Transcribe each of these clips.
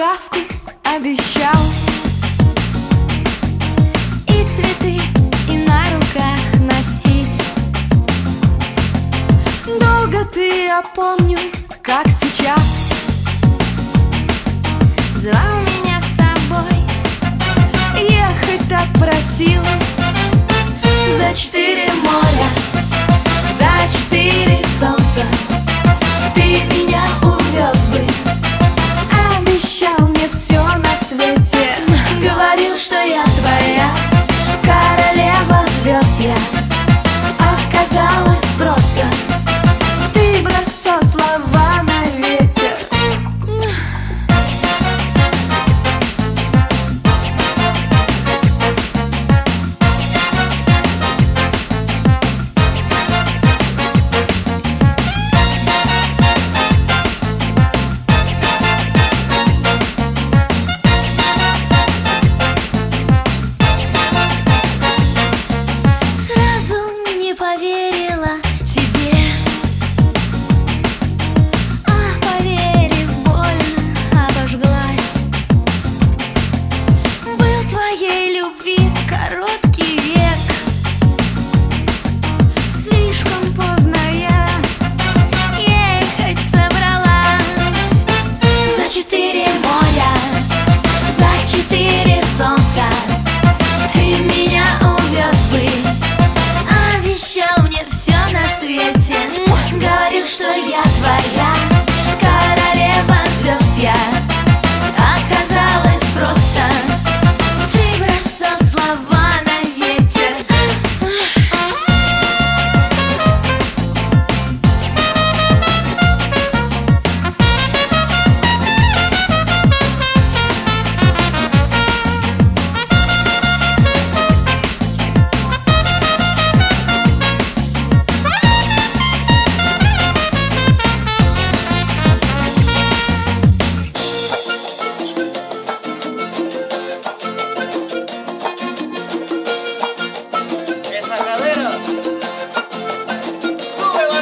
сказку обещал. И цветы, и на руках носить. Долго ты, я помню, как сейчас. Звал меня с собой Ехать так просила За четыре моря За четыре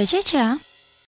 姐姐请